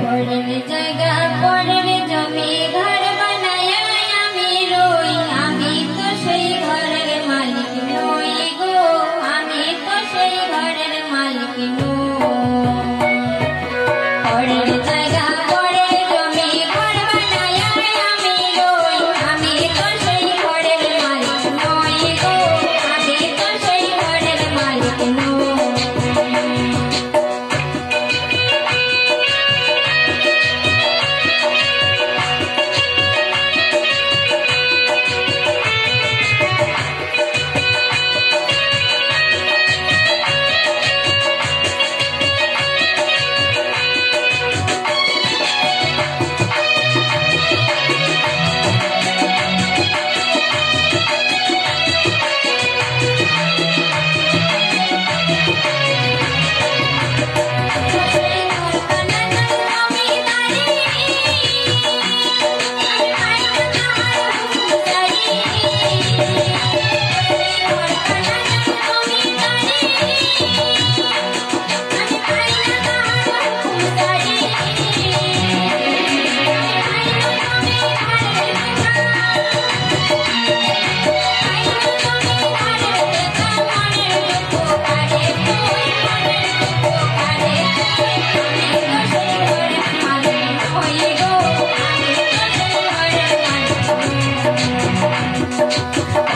পরের জায়গা পরের জমি ঘর বানায় আমি রই।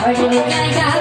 Are you?